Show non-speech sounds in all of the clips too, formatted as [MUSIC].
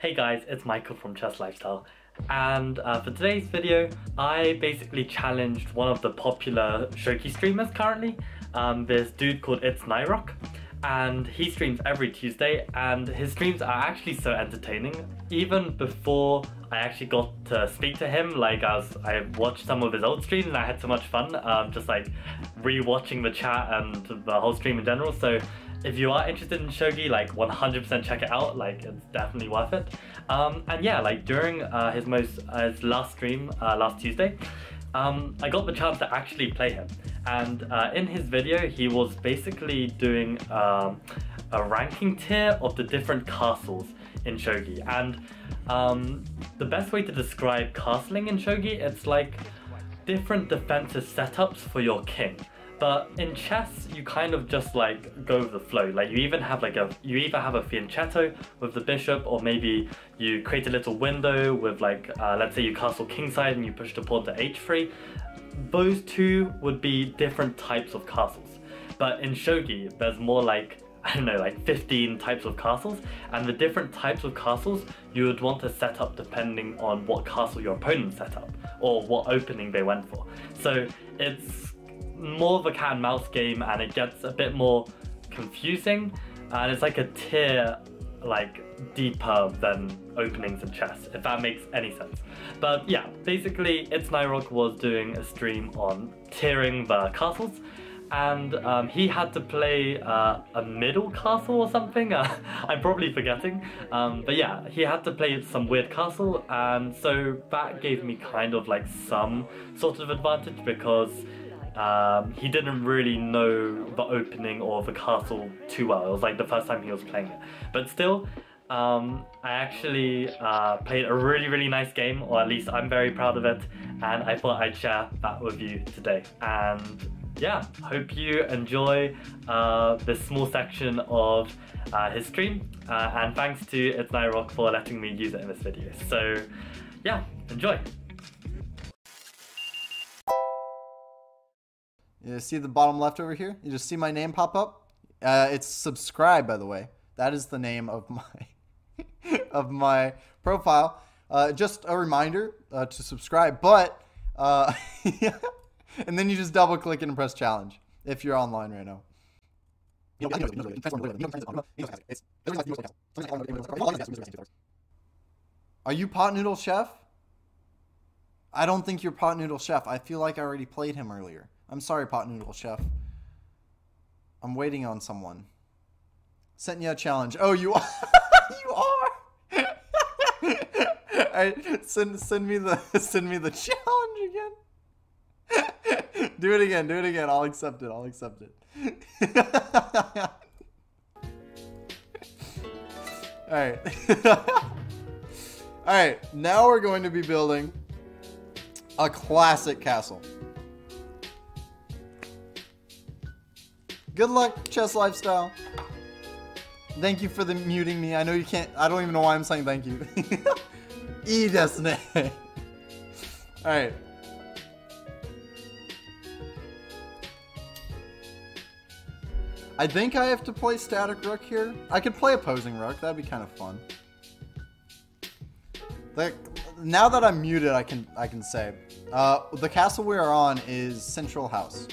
Hey guys, it's Michael from Chess Lifestyle and uh, for today's video I basically challenged one of the popular Shogi streamers currently, um, this dude called ItsNyroc and he streams every Tuesday and his streams are actually so entertaining. Even before I actually got to speak to him, like as I watched some of his old streams and I had so much fun um, just like re-watching the chat and the whole stream in general. So if you are interested in shogi, like 100% check it out. Like it's definitely worth it. Um, and yeah, like during uh, his most uh, his last stream uh, last Tuesday, um, I got the chance to actually play him. And uh, in his video, he was basically doing um, a ranking tier of the different castles in shogi. And um, the best way to describe castling in shogi, it's like different defensive setups for your king. But in chess, you kind of just like go with the flow. Like you even have like a, you either have a fianchetto with the bishop or maybe you create a little window with like, uh, let's say you castle kingside and you push the pawn to h3. Those two would be different types of castles. But in shogi, there's more like, [LAUGHS] I don't know, like 15 types of castles, and the different types of castles you would want to set up depending on what castle your opponent set up, or what opening they went for. So it's more of a cat and mouse game and it gets a bit more confusing and it's like a tier like deeper than openings in chess, if that makes any sense. But yeah, basically ItsNyroc was doing a stream on tiering the castles and um, he had to play uh, a middle castle or something. [LAUGHS] Uh, I'm probably forgetting. Um, but yeah, he had to play some weird castle and so that gave me kind of like some sort of advantage because um, he didn't really know the opening or the castle too well. It was like the first time he was playing it. But still, um, I actually uh, played a really, really nice game, or at least I'm very proud of it, and I thought I'd share that with you today. And yeah, hope you enjoy uh, this small section of uh, his stream, uh, and thanks to ItsNyroc for letting me use it in this video. So yeah, enjoy! You see the bottom left over here? You just see my name pop up? Uh, it's subscribe, by the way. That is the name of [LAUGHS] my of my profile. Uh, just a reminder uh, to subscribe, but uh, [LAUGHS] and then you just double click and press challenge if you're online right now. Are you Pot Noodle Chef? I don't think you're Pot Noodle Chef. I feel like I already played him earlier. I'm sorry, Pot Noodle Chef. I'm waiting on someone. Sent you a challenge. Oh, you are. [LAUGHS] you are. [LAUGHS] Alright, send send me the [LAUGHS] send me the challenge again. do it again. Do it again. I'll accept it. I'll accept it. Alright. Alright, now we're going to be building a classic castle. Good luck, chess lifestyle. Thank you for the muting me. I know you can't. I don't even know why I'm saying thank you. [LAUGHS] e destiny. [LAUGHS] All right. I think I have to play static rook here. I could play opposing rook. That'd be kind of fun. Like, now that I'm muted, I can I can say, uh, the castle we are on is Central House.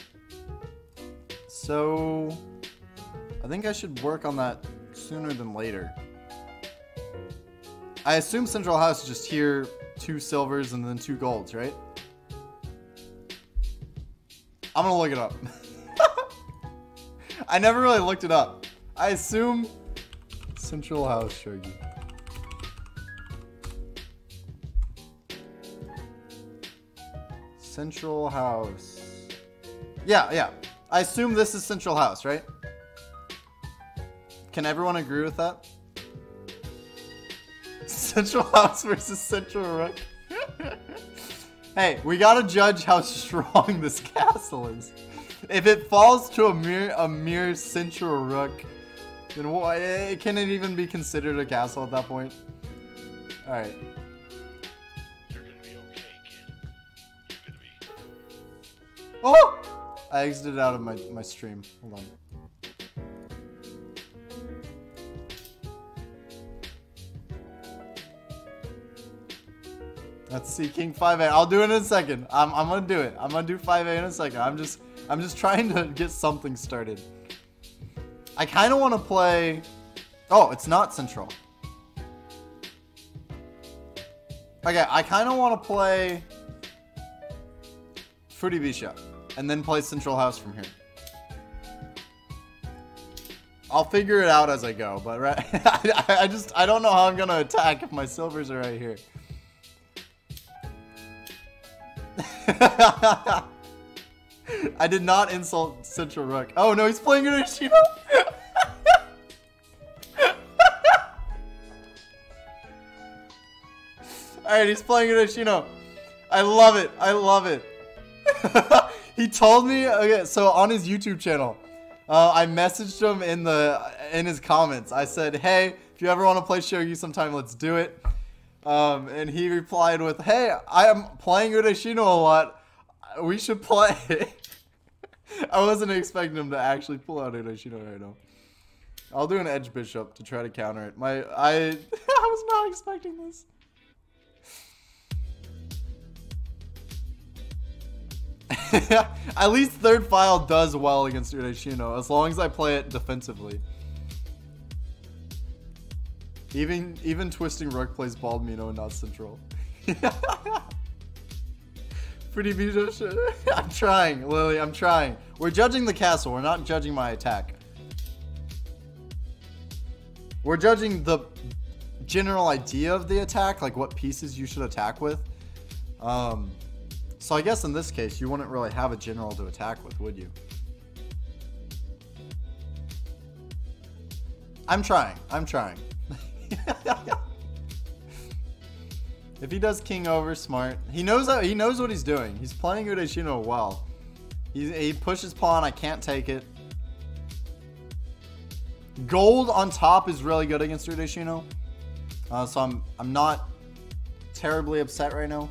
So, I think I should work on that sooner than later. I assume Central House is just here, two silvers and then two golds, right? I'm gonna look it up. [LAUGHS] I never really looked it up. I assume Central House Shogi. Central House. Yeah, yeah. I assume this is Central House, right? Can everyone agree with that? [LAUGHS] Central House versus Central Rook. [LAUGHS] hey, we gotta judge how strong [LAUGHS] this castle is. If it falls to a mere a mere Central Rook, then why eh, can it even be considered a castle at that point? All right. Oh! I exited out of my, my stream. Hold on. Let's see, King 5A. I'll do it in a second. I'm, I'm gonna do it. I'm gonna do 5A in a second. I'm just I'm just [LAUGHS] trying to get something started. I kind of want to play... Oh, it's not Central. Okay, I kind of want to play Fruity Bishop and then play Central House from here. I'll figure it out as I go, but right, I, [LAUGHS] I just I don't know how I'm gonna attack if my silvers are right here. [LAUGHS] I did not insult Central Rook. Oh no, he's playing Urashima. [LAUGHS] Alright, he's playing Ureshino. I love it. I love it. He told me okay, so on his YouTube channel, uh, I messaged him in the in his comments. I said, "Hey, if you ever want to play Shogi sometime, let's do it." Um, and he replied with, "Hey, I am playing Ureshino a lot. We should play." [LAUGHS] I wasn't expecting him to actually pull out Ureshino right now. I'll do an edge bishop to try to counter it. My I [LAUGHS] I was not expecting this. [LAUGHS] At least third file does well against Ureshino, as long as I play it defensively. Even even Twisting Rook plays Bald Mino and not Central. [LAUGHS] Pretty beautiful. [LAUGHS] I'm trying, Lily, I'm trying. We're judging the castle, we're not judging my attack. We're judging the general idea of the attack, like what pieces you should attack with. Um, so I guess in this case, you wouldn't really have a general to attack with, would you? I'm trying. I'm trying. [LAUGHS] if he does king over, smart. He knows that he knows what he's doing. He's playing Ureshino well. He, he pushes pawn. I can't take it. Gold on top is really good against Ureshino. Uh, so I'm I'm not terribly upset right now.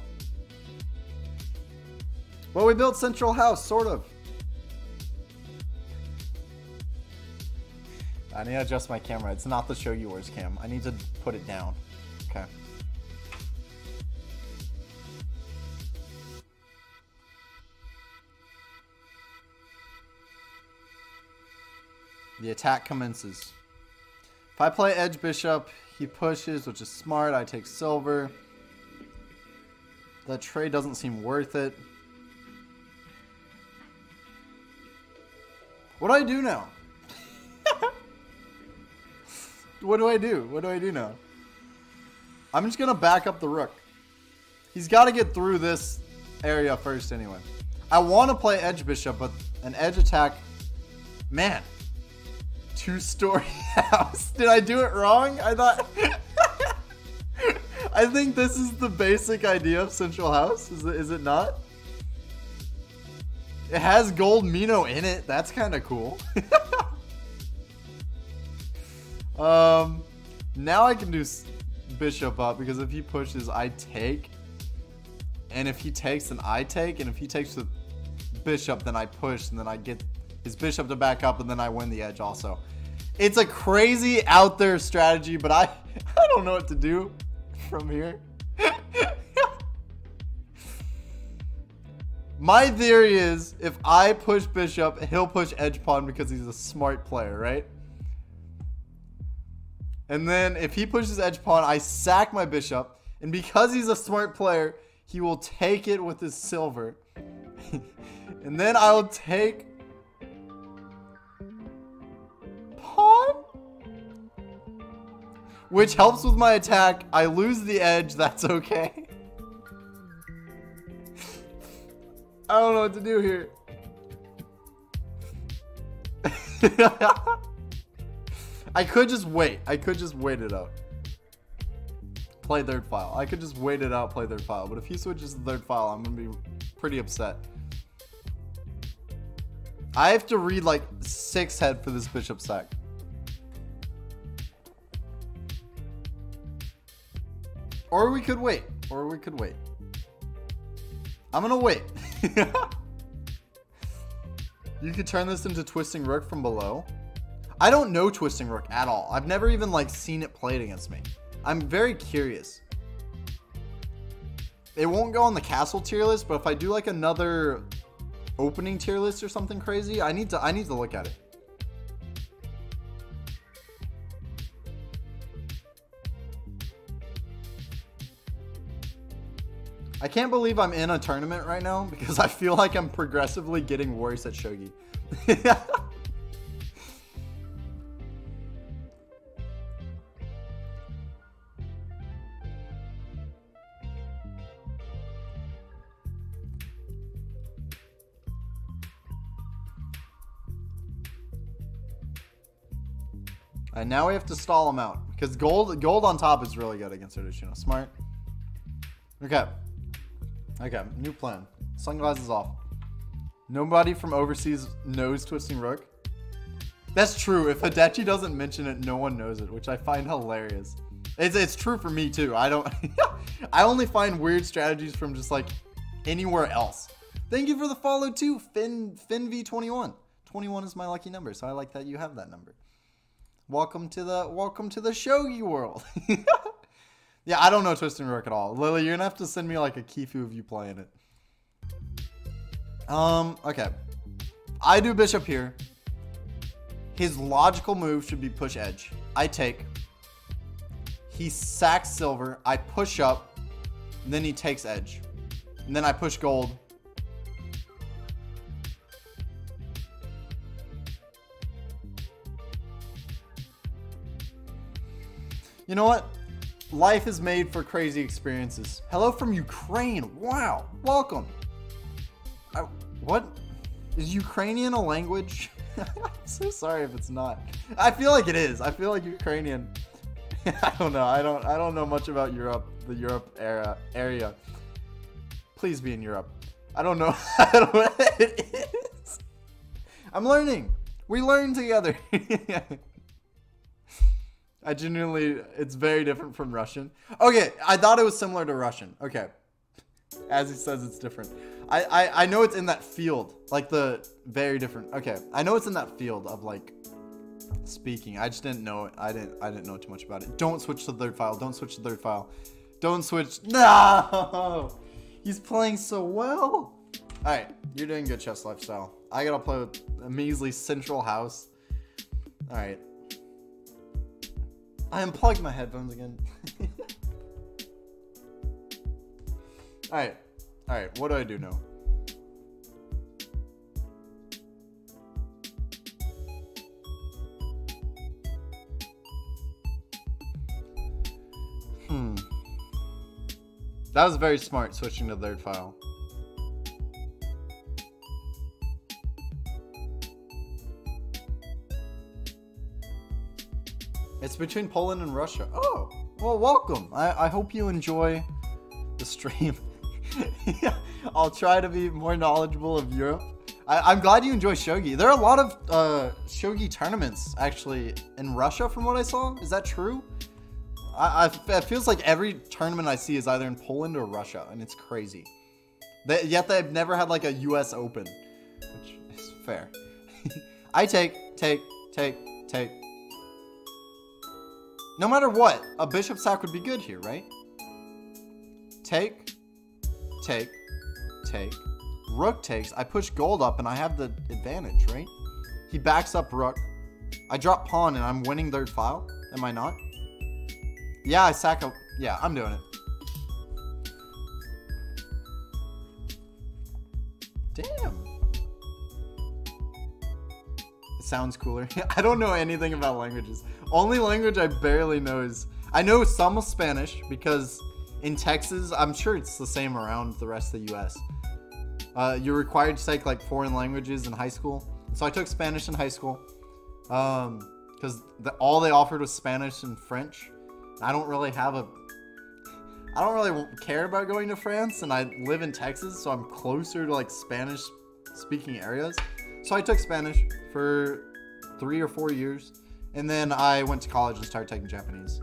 Well, we built Central House, sort of. I need to adjust my camera. It's not the show yours cam. I need to put it down. Okay. The attack commences. If I play Edge Bishop, he pushes, which is smart. I take silver. That trade doesn't seem worth it. What do I do now? [LAUGHS] what do I do? What do I do now? I'm just gonna back up the rook. He's got to get through this area first anyway. I want to play edge bishop, but an edge attack, man, two-story [LAUGHS] house. Did I do it wrong? I thought. [LAUGHS] I think this is the basic idea of central house. Is it, is it not? It has gold Mino in it. That's kind of cool. [LAUGHS] um, now I can do bishop up because if he pushes, I take. And if he takes, then I take. And if he takes the bishop, then I push. And then I get his bishop to back up. And then I win the edge also. It's a crazy out there strategy, but I, [LAUGHS] I don't know what to do from here. My theory is if I push bishop, he'll push edge pawn because he's a smart player, right? And then if he pushes edge pawn, I sack my bishop. And because he's a smart player, he will take it with his silver. [LAUGHS] and then I'll take pawn? Which helps with my attack. I lose the edge. That's okay. [LAUGHS] I don't know what to do here. [LAUGHS] I could just wait. I could just wait it out. Play third file. I could just wait it out, play third file. But if he switches to third file, I'm going to be pretty upset. I have to read like six head for this bishop sack. Or we could wait. Or we could wait. I'm gonna wait. [LAUGHS] [LAUGHS] you could turn this into Twisting Rook from below. I don't know Twisting Rook at all. I've never even like seen it played against me. I'm very curious. it won't go on the castle tier list, but if I do like another opening tier list or something crazy, I need to I need to look at it. I can't believe I'm in a tournament right now because I feel like I'm progressively getting worse at Shogi. [LAUGHS] And now we have to stall him out because gold gold on top is really good against Ureshino. Smart. Okay. Okay, new plan. Sunglasses off. Nobody from overseas knows Twisting Rook. That's true. If Hidetchi doesn't mention it, no one knows it, which I find hilarious. It's, it's true for me too. I don't. [LAUGHS] I only find weird strategies from just like anywhere else. Thank you for the follow too, Finn Finn V21. 21 is my lucky number, so I like that you have that number. Welcome to the welcome to the shogi world. [LAUGHS] yeah, I don't know Twisting Rook at all. Lily, you're gonna have to send me like a Kifu of you playing it. Um, okay. I do bishop here. His logical move should be push edge. I take. He sacks silver. I push up. then he takes edge. And then I push gold. You know what? Life is made for crazy experiences. Hello from Ukraine. Wow. Welcome. I, what? Is Ukrainian a language? [LAUGHS] I'm so sorry if it's not. I feel like it is. I feel like Ukrainian. [LAUGHS] I don't know. I don't I don't know much about Europe, the Europe era area. Please be in Europe. I don't know. [LAUGHS] I don't it is. I'm learning. We learn together. I genuinely, it's very different from Russian. Okay, I thought it was similar to Russian. Okay. As he says, it's different. I, I, I know it's in that field, like the very different. Okay, I know it's in that field of like speaking. I just didn't know it. I didn't, I didn't know too much about it. Don't switch to the third file. Don't switch to the third file. Don't switch. No! [LAUGHS] He's playing so well. All right, you're doing good, chess lifestyle. I gotta play with a measly central house. All right. I unplugged my headphones again. [LAUGHS] Alright. Alright, what do I do now? Hmm. That was very smart, switching to third file. It's between Poland and Russia. Oh, well, welcome. I, I hope you enjoy the stream. [LAUGHS] yeah, I'll try to be more knowledgeable of Europe. I, am glad you enjoy shogi. There are a lot of uh, shogi tournaments actually in Russia, from what I saw. Is that true? I, I, it feels like every tournament I see is either in Poland or Russia, and it's crazy. They, yet they've never had like a U.S. Open, which is fair. [LAUGHS] I take, take, take, take, no matter what, a bishop sack would be good here, right? Take, take, take. Rook takes. I push gold up and I have the advantage, right? He backs up rook. I drop pawn and I'm winning third file. Am I not? Yeah, I sack a... Yeah, I'm doing it. Damn. It sounds cooler. [LAUGHS] I don't know anything about languages. Only language I barely know is I know some Spanish because in Texas, I'm sure it's the same around the rest of the U.S. Uh, you're required to take like foreign languages in high school, so I took Spanish in high school because um, the, all they offered was Spanish and French. I don't really have a I don't really care about going to France, and I live in Texas, so I'm closer to like Spanish speaking areas. So I took Spanish for three or four years. And then I went to college and started taking Japanese.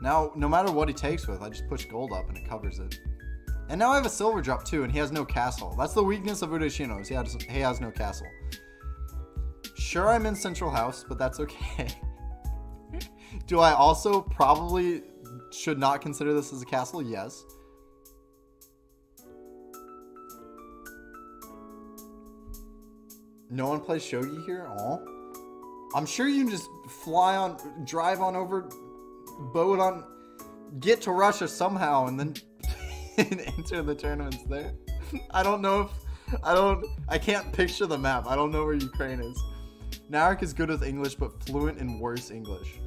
Now, no matter what he takes with, I just push gold up and it covers it. And now I have a silver drop too, and he has no castle. That's the weakness of Ureshino, is he has, he has no castle. Sure, I'm in Central House, but that's okay. [LAUGHS] Do I also probably should not consider this as a castle? Yes. No one plays shogi here? Aw. I'm sure you can just fly on, drive on over, boat on, get to Russia somehow, and then [LAUGHS] enter the tournaments there. [LAUGHS] I don't know if, I don't, I can't picture the map. I don't know where Ukraine is. Narek is good with English, but fluent in worse English.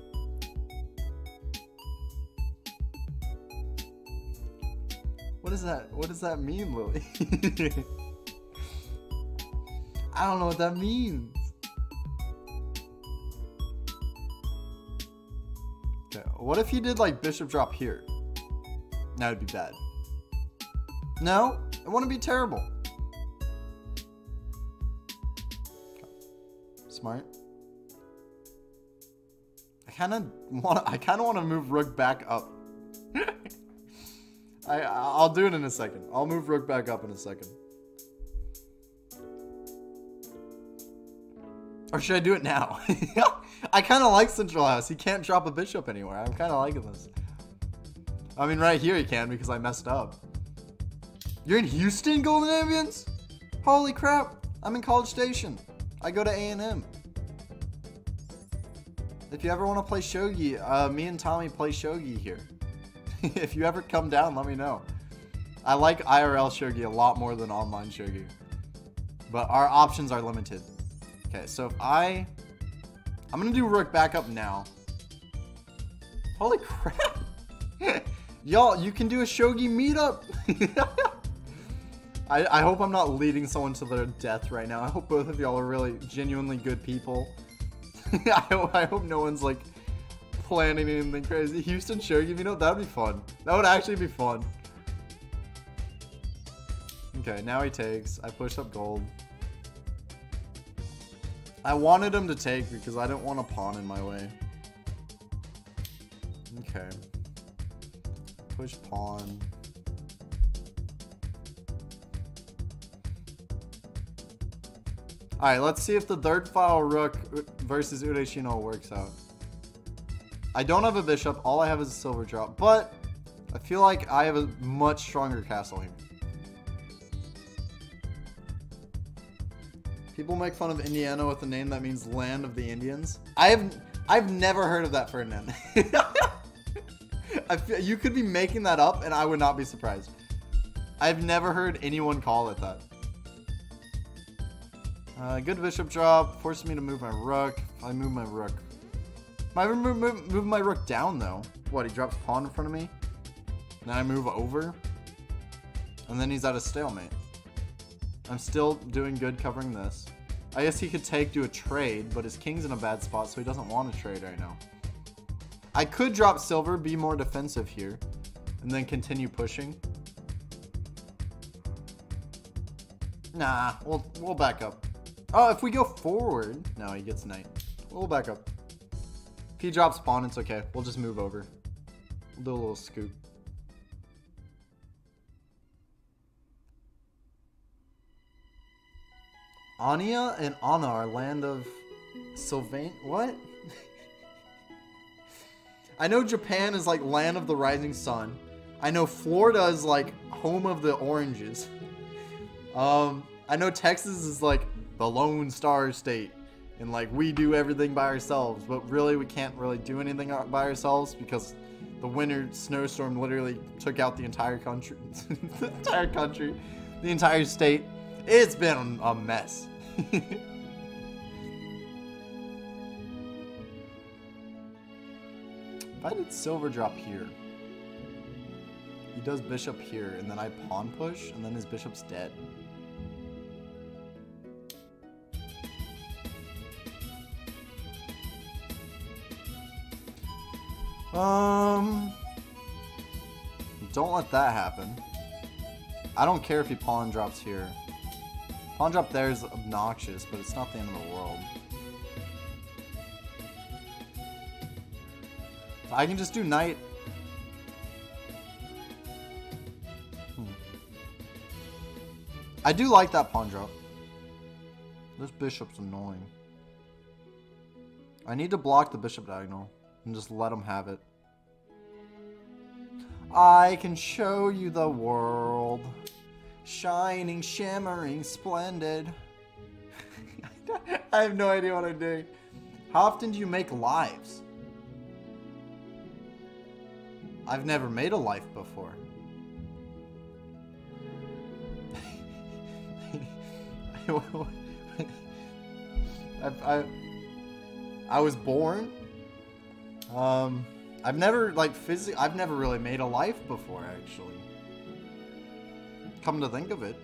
What does that, what does that mean, Lily? [LAUGHS] I don't know what that means. What if you did like bishop drop here? That would be bad. No, it wouldn't be terrible. Smart. I kind of want. I kind of want to move rook back up. [LAUGHS] I I'll do it in a second. I'll move rook back up in a second. Or should I do it now? [LAUGHS] I kind of like Central House. He can't drop a bishop anywhere. I'm kind of liking this. I mean, right here he can because I messed up. You're in Houston, Golden Ambience? Holy crap. I'm in College Station. I go to A&M. If you ever want to play Shogi, uh, me and Tommy play Shogi here. [LAUGHS] if you ever come down, let me know. I like IRL Shogi a lot more than online Shogi. But our options are limited. Okay, so if I... I'm gonna do Rook back up now. Holy crap! [LAUGHS] Y'all, you can do a Shogi meetup! [LAUGHS] I, I hope I'm not leading someone to their death right now. I hope both of y'all are really genuinely good people. [LAUGHS] I, hope, I hope no one's like planning anything crazy. Houston Shogi meetup? That would be fun. That would actually be fun. Okay, now he takes. I push up gold. I wanted him to take because I didn't want a pawn in my way. Okay. Push pawn. Alright, let's see if the third file rook versus Ureshino works out. I don't have a bishop, all I have is a silver drop, but I feel like I have a much stronger castle here. People make fun of Indiana with a name that means land of the Indians. I have I've never heard of that, Ferdinand. [LAUGHS] I feel, you could be making that up, and I would not be surprised. I've never heard anyone call it that. Uh, good bishop drop, forcing me to move my rook. I move my rook. I move, move, move my rook down, though? What, he drops pawn in front of me? Then I move over? And then he's at a stalemate. I'm still doing good covering this. I guess he could take, do a trade, but his king's in a bad spot, so he doesn't want to trade right now. I could drop silver, be more defensive here, and then continue pushing. Nah, we'll, we'll back up. Oh, if we go forward... No, he gets knight. We'll back up. If he drops pawn, it's okay. We'll just move over. We'll do a little scoop. Anya and Anar, land of Sylvain. What? [LAUGHS] I know Japan is like land of the rising sun. I know Florida is like home of the oranges. Um, I know Texas is like the Lone Star State, and like we do everything by ourselves. But really, we can't really do anything by ourselves because the winter snowstorm literally took out the entire country, [LAUGHS] the entire country, the entire state. It's been a mess. [LAUGHS] if I did silver drop here, he does bishop here, and then I pawn push, and then his bishop's dead. Um, don't let that happen. I don't care if he pawn drops here. Pawn drop there is obnoxious, but it's not the end of the world. I can just do knight. Hmm. I do like that pawn drop. This bishop's annoying. I need to block the bishop diagonal and just let him have it. I can show you the world. Shining, shimmering, splendid. [LAUGHS] I have no idea what I'm doing. How often do you make lives? I've never made a life before. [LAUGHS] I, I, I was born. Um, I've never like physically. I've never really made a life before, actually. Come to think of it.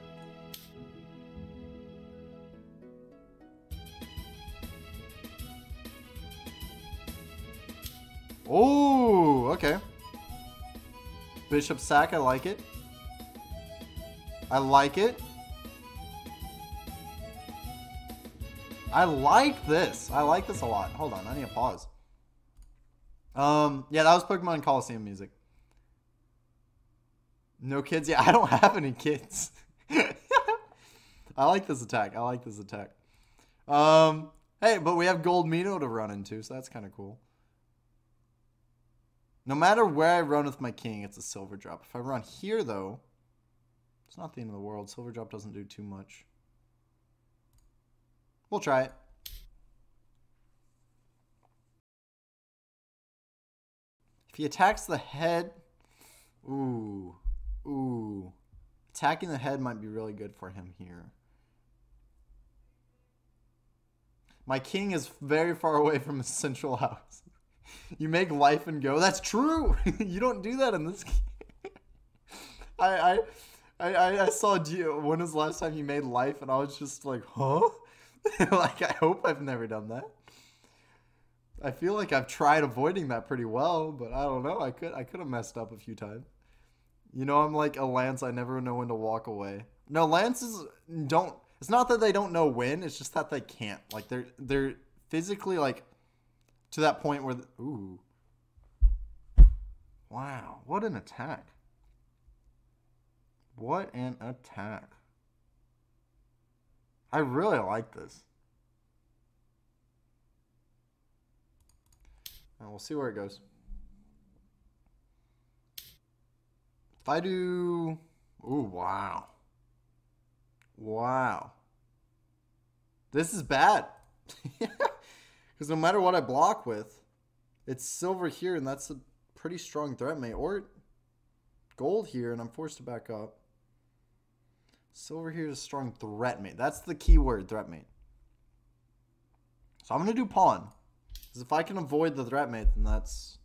Oh, okay. Bishop sack, I like it. I like it. I like this. I like this a lot. Hold on, I need to pause. Um, yeah, that was Pokemon Colosseum music. No kids? Yeah, [LAUGHS] I don't have any kids. [LAUGHS] I like this attack. I like this attack. Um, hey, but we have Gold Mino to run into, so that's kind of cool. No matter where I run with my king, it's a silver drop. If I run here, though, it's not the end of the world. Silver drop doesn't do too much. We'll try it. If he attacks the head, ooh, ooh. Attacking the head might be really good for him here. My king is very far away from his central house. [LAUGHS] You make life and go. That's true. [LAUGHS] you don't do that in this [LAUGHS] game. I, I, I, I saw. When was the last time you made life? And I was just like, huh? like, I hope I've never done that. I feel like I've tried avoiding that pretty well, but I don't know. I could I could have messed up a few times. You know, I'm like a Lance. I never know when to walk away. No, Lances don't. It's not that they don't know when. It's just that they can't. Like they're they're physically like to that point where. The, ooh. Wow! What an attack! What an attack! I really like this. And we'll see where it goes. If I do... Ooh, wow. Wow. This is bad. [LAUGHS] Because no matter what I block with, it's silver here, and that's a pretty strong threat mate. Or gold here, and I'm forced to back up. Silver here is a strong threat mate. That's the key word, threat mate. So I'm going to do pawn. Because if I can avoid the threat mate, then that's...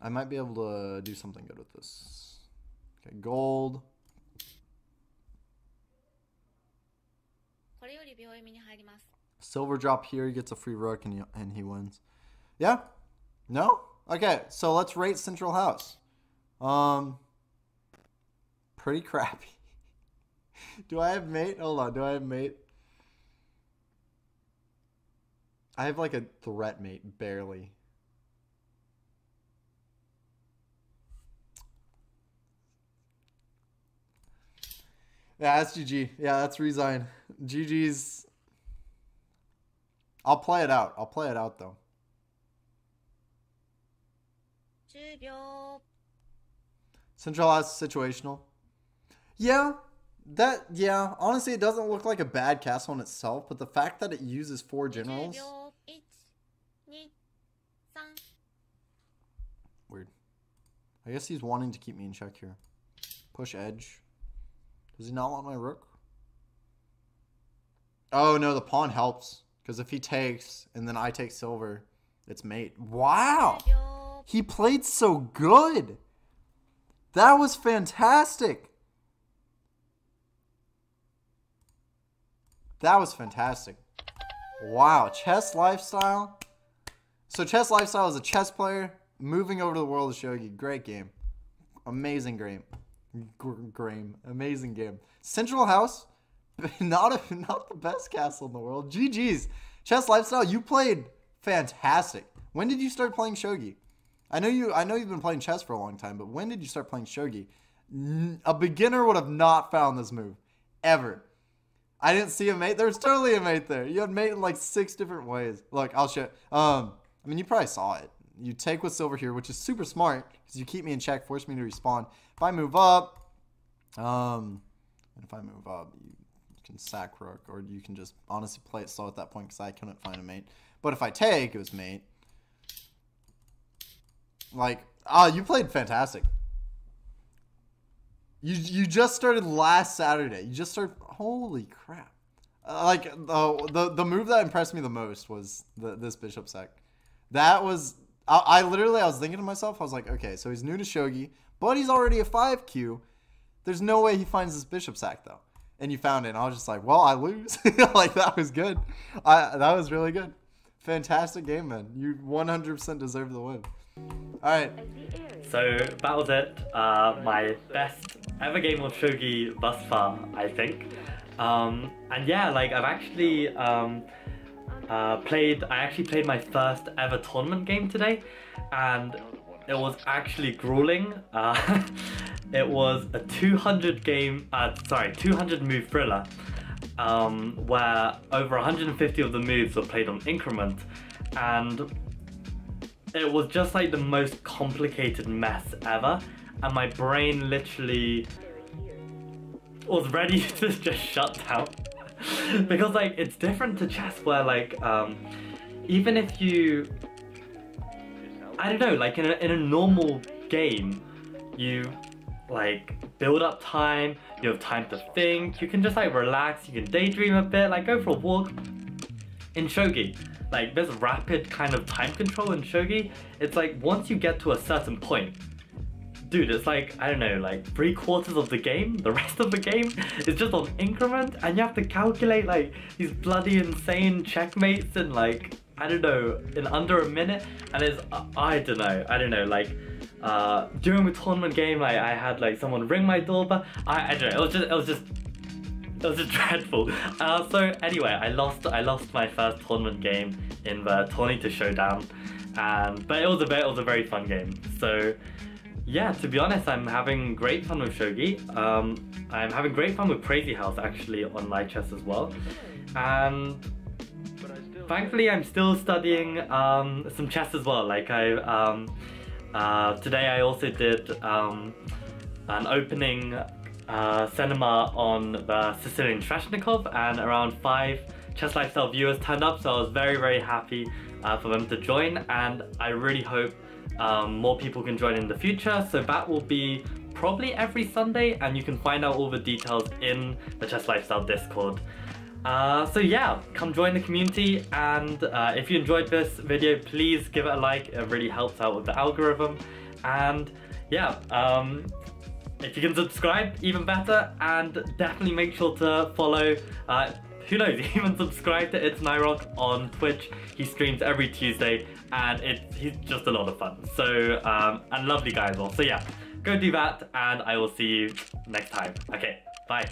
I might be able to do something good with this. Okay, gold. Silver drop here, he gets a free rook and he, and he wins. Yeah? No? Okay, so let's rate Central House. Um, pretty crappy. [LAUGHS] do I have mate? Hold on, do I have mate? I have like a threat mate, barely. Yeah, that's GG. Yeah, that's resign. GG's. I'll play it out. I'll play it out though. Centralized situational. Yeah, that yeah. Honestly, it doesn't look like a bad castle in itself, but the fact that it uses four generals. Weird. I guess he's wanting to keep me in check here. Push edge. Does he not want my rook? Oh no, the pawn helps. Because if he takes and then I take silver, it's mate. Wow! He played so good! That was fantastic! That was fantastic. Wow, chess lifestyle. So chess lifestyle is a chess player moving over to the world of shogi. Great game, amazing game, game, amazing game. Central House, [LAUGHS] not a, not the best castle in the world. GG's chess lifestyle. You played fantastic. When did you start playing shogi? I know you. I know you've been playing chess for a long time, but when did you start playing shogi? A beginner would have not found this move ever. I didn't see a mate. There's totally a mate there. You had mate in like six different ways. Look, I'll show. Um, I mean, you probably saw it. You take with silver here, which is super smart because you keep me in check, force me to respawn. If I move up, um, and if I move up, you can sack rook, or you can just honestly play it slow at that point because I couldn't find a mate. But if I take, it was mate. Like, ah, you played fantastic. You you just started last Saturday. You just started. Holy crap! Uh, like the, the the move that impressed me the most was the, this bishop sack. That was I, I literally I was thinking to myself. I was like, okay, so he's new to shogi, but he's already a five kyu. There's no way he finds this bishop sack though. And you found it. And I was just like, well, I lose. [LAUGHS] like that was good. I that was really good. Fantastic game, man. You 100% deserve the win. All right. So that was it. Uh, my best ever game of shogi thus far, I think. Um, and yeah, like I've actually um, uh, played. I actually played my first ever tournament game today, and it was actually grueling. Uh, [LAUGHS] it was a 200 game, uh, sorry, 200 move thriller, um, where over 150 of the moves were played on increment, and it was just like the most complicated mess ever, and my brain literally was ready [LAUGHS] to just shut down. [LAUGHS] because like it's different to chess where like um, even if you I don't know like in a, in a normal game you like build up time you have time to think you can just like relax you can daydream a bit like go for a walk in shogi. Like there's rapid kind of time control in shogi it's like once you get to a certain point dude, it's like, I don't know, like three quarters of the game, the rest of the game is just on increment and you have to calculate like these bloody insane checkmates in like, I don't know, in under a minute and it's, I don't know, I don't know, like, uh, during the tournament game, I had like someone ring my doorbell, I, I don't know, it was just, it was just, it was just [LAUGHS] dreadful. Uh, so anyway, I lost, I lost my first tournament game in the Tourney to Showdown, and but it was a very, it was a very fun game. So yeah, to be honest, I'm having great fun with Shogi. Um, I'm having great fun with Crazy House actually on Lichess as well. And thankfully I'm still studying um, some chess as well. Like I, um, uh, today I also did um, an opening uh, cinema on the Sicilian Sveshnikov and around five Chess Lifestyle viewers turned up so I was very very happy uh, for them to join and I really hope um, more people can join in the future. So that will be probably every Sunday and you can find out all the details in the Chess Lifestyle Discord. Uh, so yeah, come join the community and uh, if you enjoyed this video, please give it a like. It really helps out with the algorithm. And yeah, um, if you can subscribe, even better. And definitely make sure to follow uh, who knows, [LAUGHS] even subscribe to ItsNyroc on Twitch. He streams every Tuesday and it, he's just a lot of fun. So, um, and lovely guy as well. So yeah, go do that and I will see you next time. Okay, bye.